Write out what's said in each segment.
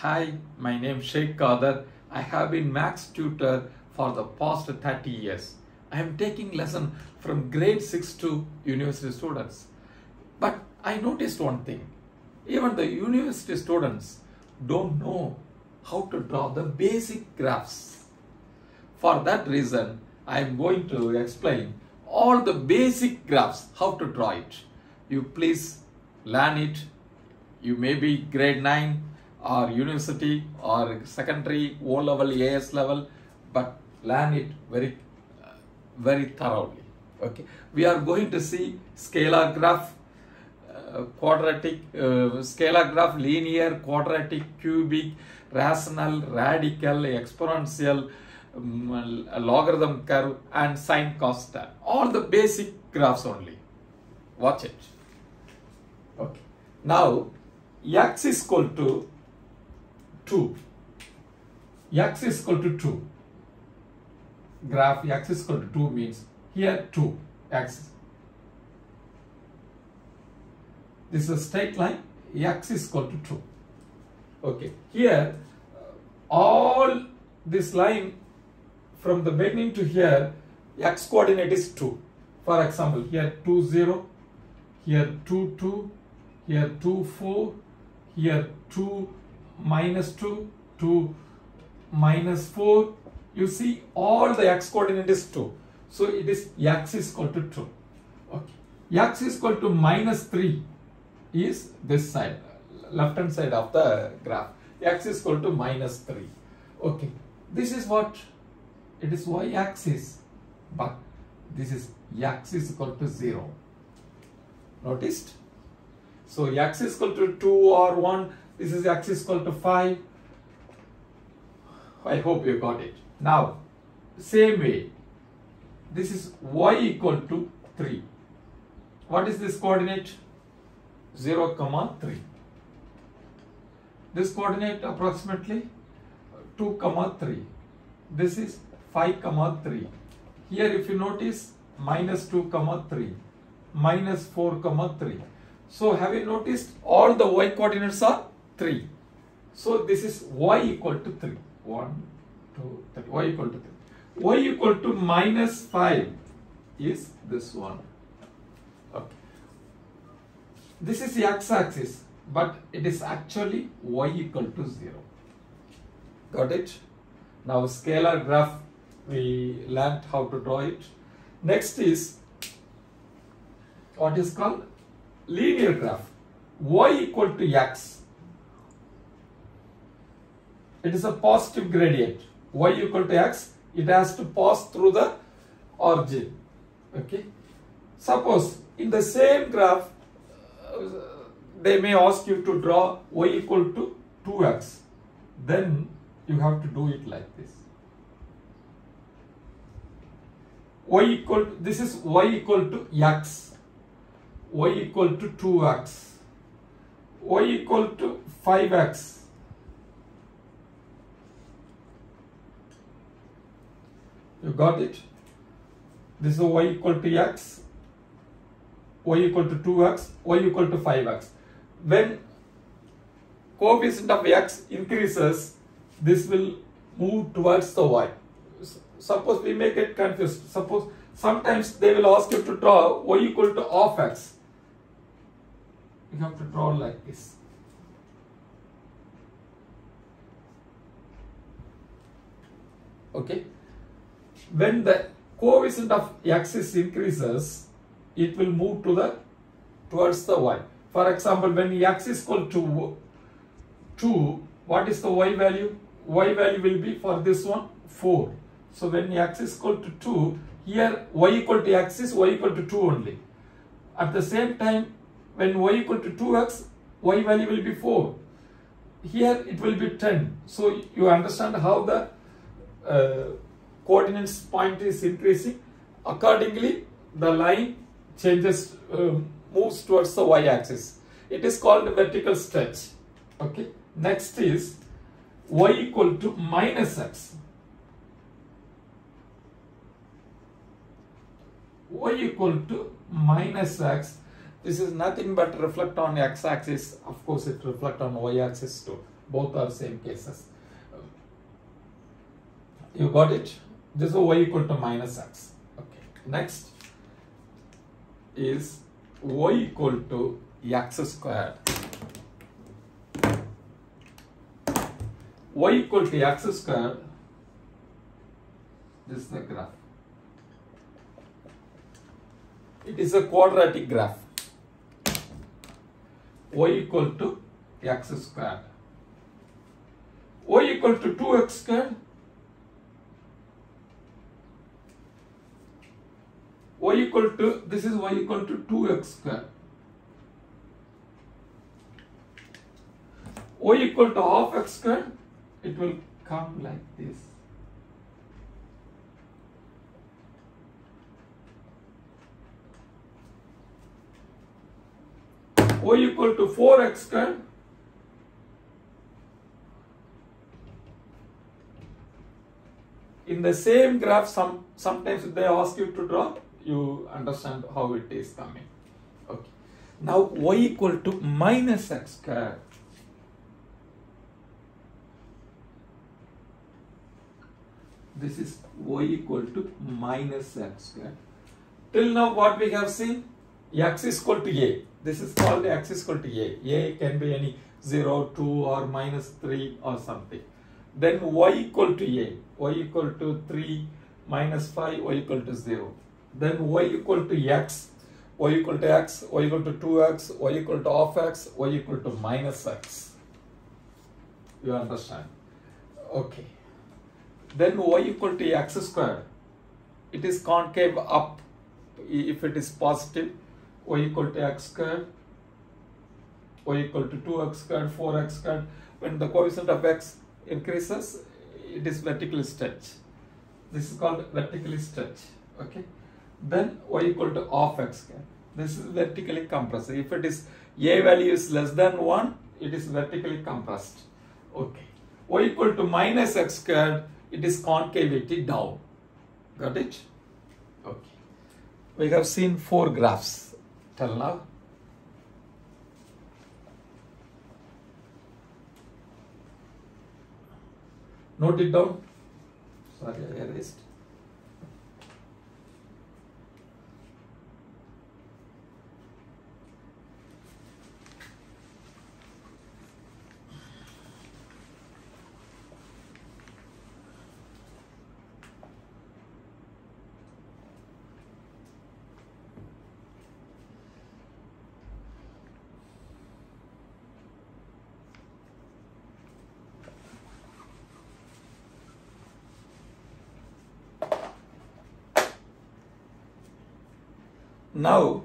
Hi, my name is Sheikh Kader. I have been max tutor for the past 30 years. I am taking lesson from grade 6 to university students. But I noticed one thing. Even the university students don't know how to draw the basic graphs. For that reason, I am going to explain all the basic graphs, how to draw it. You please learn it. You may be grade 9 or university or secondary, O level, AS level, but learn it very, very thoroughly. Okay, we are going to see scalar graph, uh, quadratic, uh, scalar graph, linear, quadratic, cubic, rational, radical, exponential, um, logarithm curve, and sine cos tan. All the basic graphs only. Watch it. Okay. Now, x is equal to 2. x is equal to 2. Graph x is equal to 2 means here 2 x. This is a straight line x is equal to 2. Okay, here uh, all this line from the beginning to here x coordinate is 2. For example, here 2 0, here 2 2, here 2 4, here 2 minus 2, 2 minus 4. You see all the x coordinate is 2. So it is x is equal to 2. Okay. x is equal to minus 3 is this side, left hand side of the graph. x is equal to minus 3. Okay. This is what? It is y axis. But this is x is equal to 0. Noticed? So x is equal to 2 or 1. This is x is equal to 5. I hope you got it. Now, same way, this is y equal to 3. What is this coordinate? 0, comma 3. This coordinate approximately 2, comma 3. This is 5, comma 3. Here if you notice minus 2, comma 3, minus 4, comma 3. So have you noticed all the y coordinates are 3. So this is y equal to 3. 1, 2, 3. y equal to 3. y equal to minus 5 is this one. Okay. This is the x-axis, but it is actually y equal to 0. Got it? Now scalar graph, we learned how to draw it. Next is what is called linear graph. y equal to x. It is a positive gradient. y equal to x, it has to pass through the origin. Okay. Suppose in the same graph, uh, they may ask you to draw y equal to 2x. Then you have to do it like this. y equal to, this is y equal to x y equal to 2x y equal to 5x you got it. This is y equal to x y equal to 2x y equal to 5x when coefficient of x increases this will move towards the y. Suppose we may get confused. Suppose sometimes they will ask you to draw y equal to half x. You have to draw like this. Okay when the coefficient of axis increases it will move to the towards the y. For example when x is equal to 2 what is the y value? Y value will be for this one 4 so when x is equal to 2 here y equal to x is y equal to 2 only. At the same time when y equal to 2x y value will be 4 here it will be 10 so you understand how the uh, coordinates point is increasing accordingly the line changes uh, moves towards the y axis it is called vertical stretch. Okay? Next is y equal to minus x. Y equal to minus x. This is nothing but reflect on x axis. Of course it reflect on y axis too. Both are same cases. You got it? This is y equal to minus x. Okay. Next is y equal to x squared. y equal to x squared. This is the graph. It is a quadratic graph. y equal to x squared. y equal to 2x squared. Y equal to this is y equal to 2x square. y equal to half x square, It will come like this. y equal to 4x square, in the same graph some sometimes they ask you to draw you understand how it is coming. Okay. Now y equal to minus x square. this is y equal to minus x square. till now what we have seen? X is equal to a. This is called x is equal to a. A can be any 0 2 or minus 3 or something. Then y equal to a. Y equal to 3 minus 5 y equal to 0 then y equal to x y equal to x y equal to 2x y equal to half x y equal to minus x. You understand? Okay. Then y equal to x square. It is concave up. If it is positive y equal to x squared y equal to 2x squared 4x squared when the coefficient of x increases it is vertically stretch. This is called vertically stretch. Okay then y equal to half x squared this is vertically compressed. If it is a value is less than 1 it is vertically compressed. Okay. y equal to minus x squared it is concavity down. Got it? Okay. We have seen four graphs till now. Note it down. Sorry i erased Now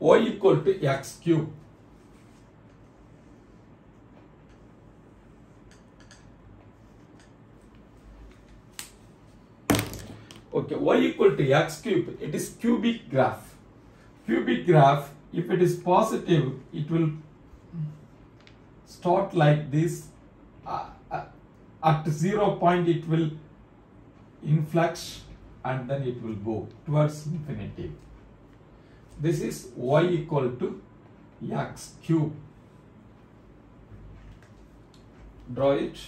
y equal to x cube. Okay, y equal to x cube, it is cubic graph. Cubic graph, if it is positive, it will start like this. Uh, uh, at zero point, it will influx and then it will go towards infinity this is y equal to x cube. Draw it.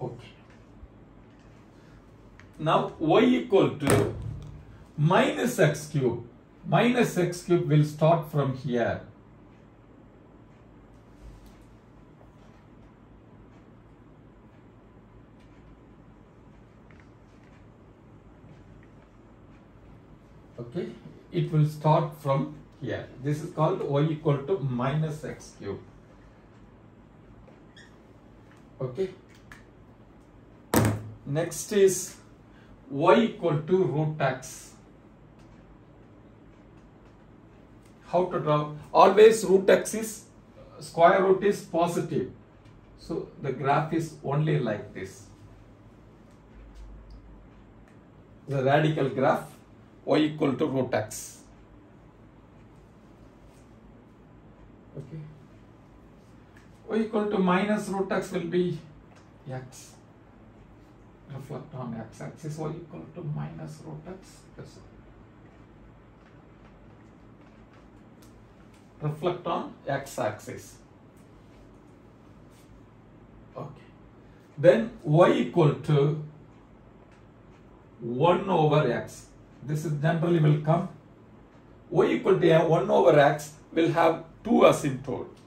Okay. Now y equal to minus x cube. Minus x cube will start from here. Okay, it will start from here. This is called y equal to minus x cube. Okay. Next is y equal to root x. how to draw? Always root x is square root is positive. So the graph is only like this. The radical graph y equal to root x. Okay. y equal to minus root x will be x. Reflect on x axis y equal to minus root x. Yes. Reflect on x axis. Okay. Then y equal to 1 over x. This is generally will come. y equal to 1 over x will have two asymptotes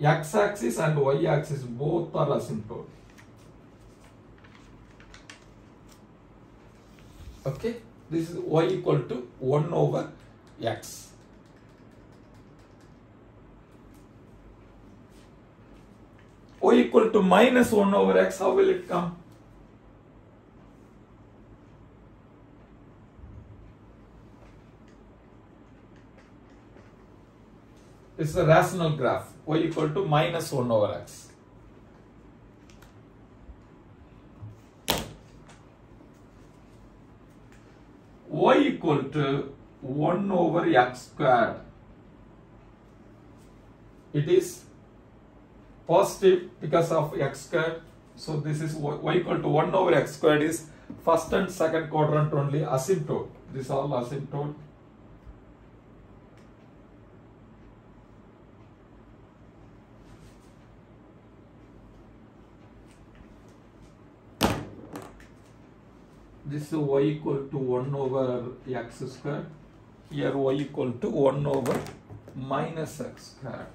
X axis and y axis both are asymptote. Okay, this is y equal to 1 over x. y equal to minus 1 over x, how will it come? It's a rational graph, y equal to minus 1 over x. y equal to 1 over x squared. It is positive because of x squared. So this is y, equal to 1 over x squared is first and second quadrant only asymptote. This is all asymptote. This is y equal to 1 over x squared. Here y equal to 1 over minus x squared.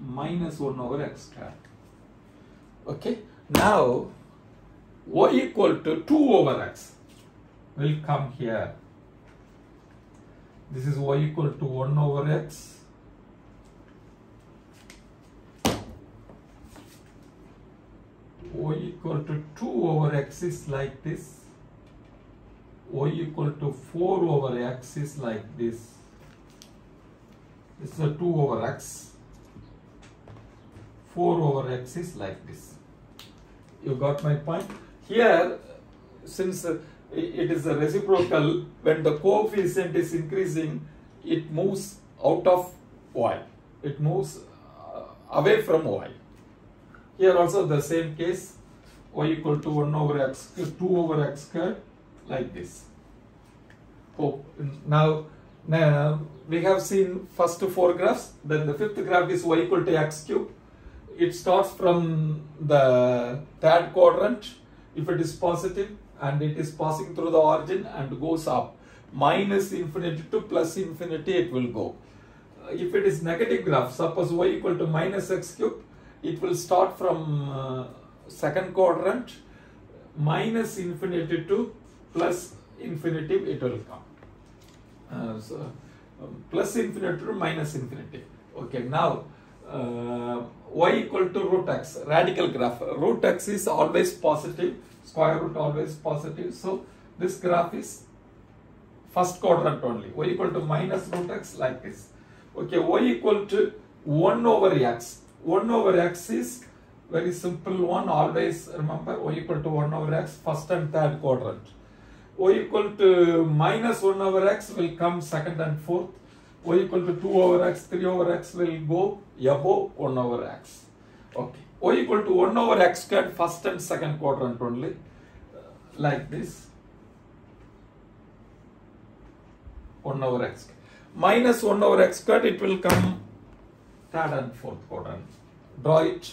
minus 1 over x square. Okay, now y equal to 2 over x will come here. This is y equal to 1 over x. y equal to 2 over x is like this. y equal to 4 over x is like this. This is a 2 over x. 4 over x is like this. You got my point? Here, since uh, it is a reciprocal, when the coefficient is increasing, it moves out of y. It moves uh, away from y. Here also the same case, y equal to 1 over x, 2 over x squared, like this. Oh, now, now we have seen first four graphs, then the fifth graph is y equal to x cube it starts from the third quadrant if it is positive and it is passing through the origin and goes up. Minus infinity to plus infinity it will go. Uh, if it is negative graph suppose y equal to minus x cube it will start from uh, second quadrant minus infinity to plus infinity it will come uh, so um, plus infinity to minus infinity okay now uh, y equal to root x, radical graph. Root x is always positive, square root always positive. So this graph is first quadrant only. y equal to minus root x like this. Okay, y equal to 1 over x. 1 over x is very simple one always remember y equal to 1 over x first and third quadrant. y equal to minus 1 over x will come second and fourth y equal to 2 over x, 3 over x will go above 1 over x. Okay. y equal to 1 over x squared first and second quadrant only uh, like this. 1 over x minus 1 over x squared it will come third and fourth quadrant. Draw it.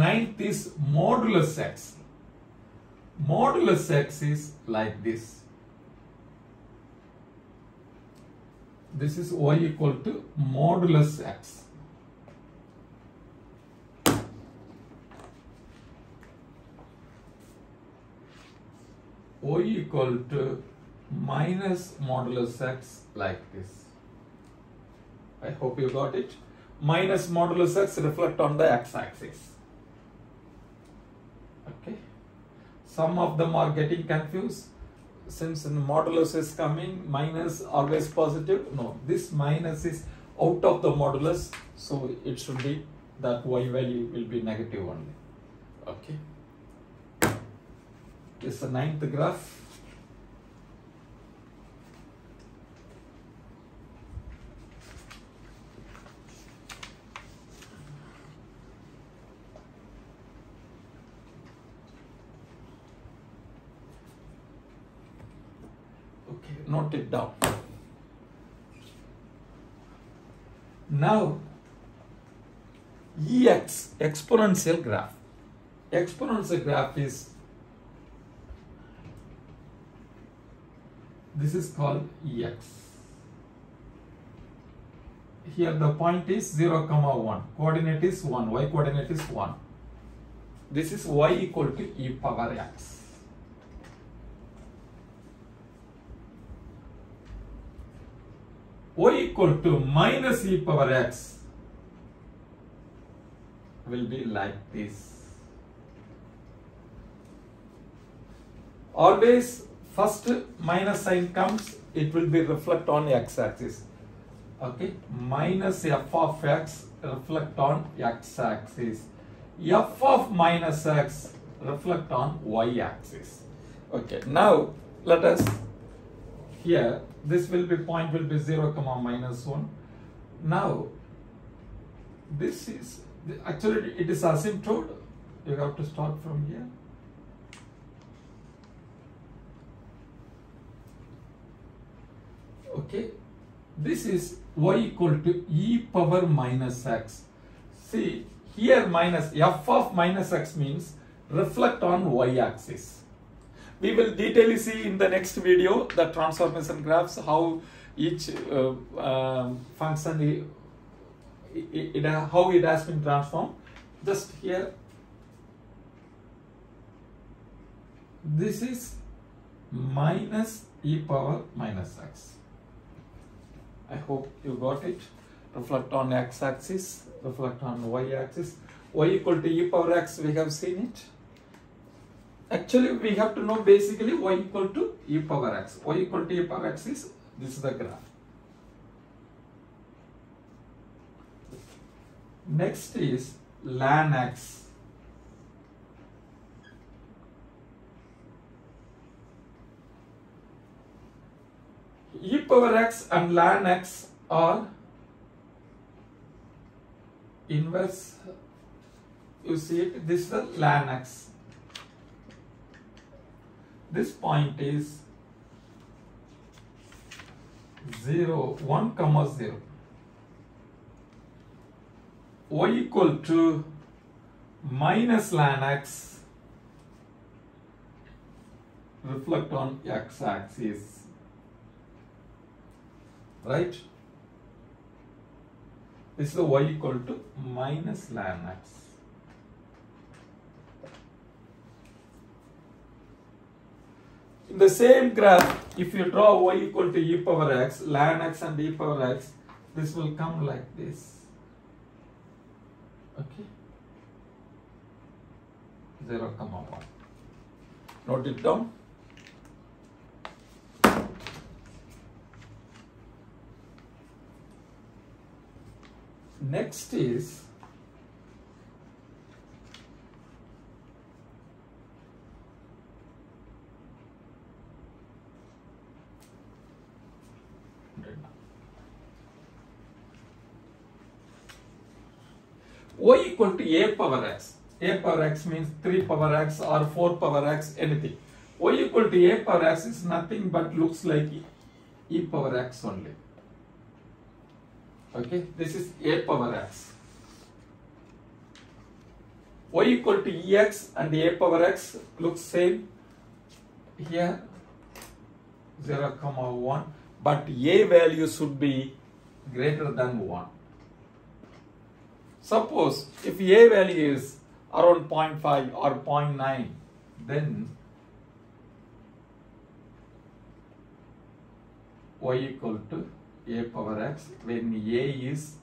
Ninth is modulus x. modulus x is like this. This is y equal to modulus x. y equal to minus modulus x like this. I hope you got it. Minus modulus x reflect on the x-axis. Okay. Some of them are getting confused. Since modulus is coming, minus always positive. No, this minus is out of the modulus, so it should be that y value will be negative only. Okay. This is the ninth graph. Okay, note it down. Now, Ex, exponential graph. Exponential graph is, this is called Ex. Here the point is 0, comma 1. Coordinate is 1. Y coordinate is 1. This is y equal to e power x. y equal to minus e power x will be like this. Always first minus sign comes, it will be reflect on x axis. Okay, minus f of x reflect on x axis. f of minus x reflect on y axis. Okay, now let us here this will be point will be 0 comma minus 1 now this is actually it is asymptote. You have to start from here. Okay. This is y equal to e power minus x. See here minus f of minus x means reflect on y axis we will detailedly see in the next video the transformation graphs how each uh, um, function it, it, it, how it has been transformed. Just here. This is minus e power minus x. I hope you got it. Reflect on x axis reflect on y axis. y equal to e power x we have seen it actually we have to know basically y equal to e power x. y equal to e power x is this is the graph. Next is ln x. E power x and ln x are inverse. You see it? This is the ln x this point is 0 1 comma 0 y equal to minus ln x reflect on x axis. Right? This is the y equal to minus ln x In the same graph, if you draw y equal to e power x, ln x and e power x, this will come like this. Okay. 0 comma 1. Note it down. Next is y equal to a power x. a power x means 3 power x or 4 power x, anything. y equal to a power x is nothing but looks like e power x only. Okay, this is a power x. y equal to ex and a power x looks same. here 0 comma 1 but a value should be greater than 1 suppose if a value is around 0.5 or 0.9 then y equal to a power x when a is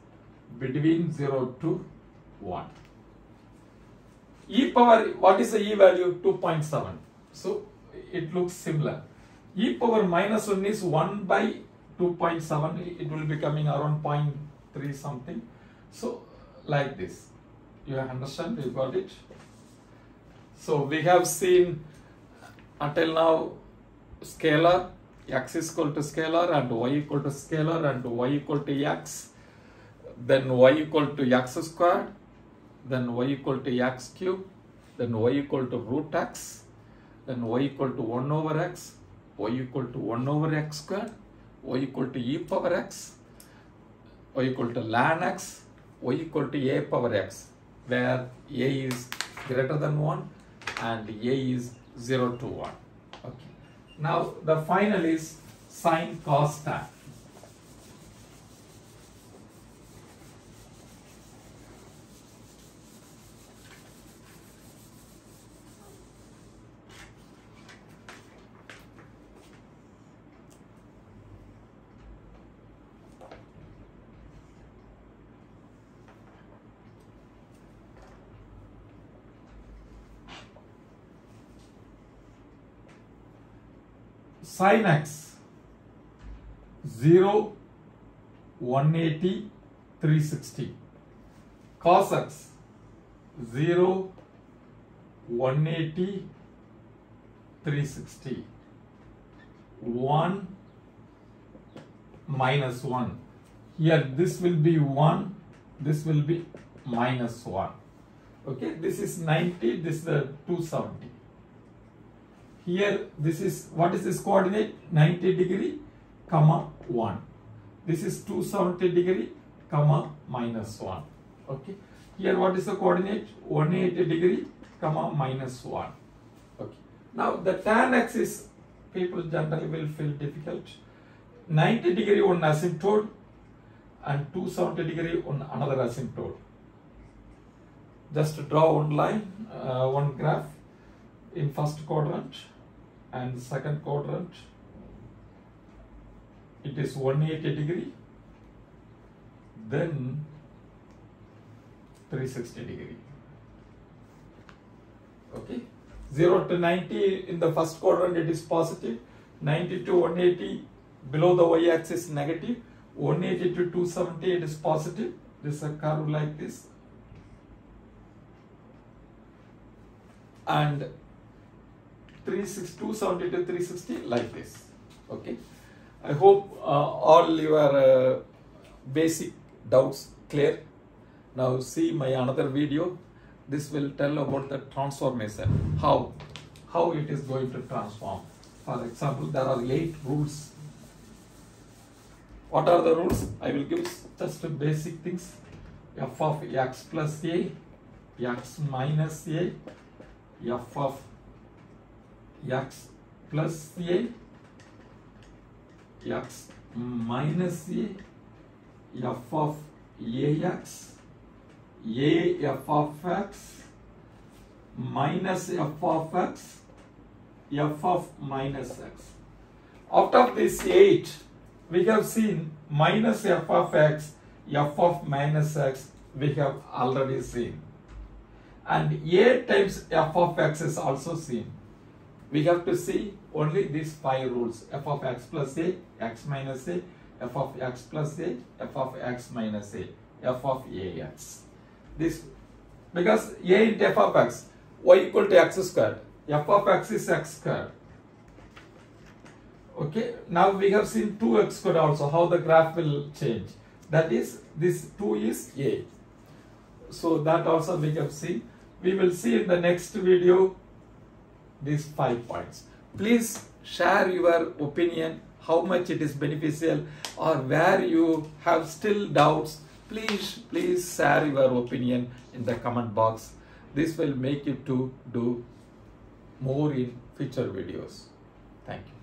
between 0 to 1 e power what is the e value? 2.7 so it looks similar. E power minus 1 is 1 by 2.7 it will be coming around 0.3 something. So like this you understand you got it so we have seen until now scalar x is equal to scalar and y equal to scalar and y equal to x then y equal to x squared then y equal to x cube then y equal to root x then y equal to 1 over x y equal to 1 over x squared y equal to e power x y equal to ln x y equal to a power x where a is greater than 1 and a is 0 to 1 okay. Now the final is sine cos tan sin x 0 180 360 cos x 0 180 360 1 minus 1 here this will be 1 this will be minus 1 okay this is 90 this is the 270 here this is what is this coordinate? 90 degree comma 1 this is 270 degree comma minus 1 okay. Here what is the coordinate? 180 degree comma minus 1 okay. Now the tan x is people generally will feel difficult. 90 degree on asymptote and 270 degree on another asymptote. Just draw one line uh, one graph in first quadrant and second quadrant it is 180 degree then 360 degree. Okay? 0 to 90 in the first quadrant it is positive. 90 to 180 below the y axis negative 180 to 270 it is positive. This is a curve like this. And 360 270 to 360 like this. Okay? I hope uh, all your uh, basic doubts clear. Now see my another video. This will tell about the transformation. How? How it is going to transform. For example there are eight rules. What are the rules? I will give just basic things. F of x plus a x minus a f of x plus a x minus a f of ax a f of x minus f of x f of minus x. Out of this 8 we have seen minus f of x f of minus x we have already seen. And a times f of x is also seen we have to see only these five rules. F of x plus a x minus a. F of x plus a f of x minus a. F of ax this because a into f of x y equal to x squared. F of x is x squared. Okay now we have seen 2x squared also. How the graph will change. That is this 2 is a. So that also we have seen. We will see in the next video these five points. Please share your opinion how much it is beneficial or where you have still doubts. Please please share your opinion in the comment box. This will make you to do more in future videos. Thank you.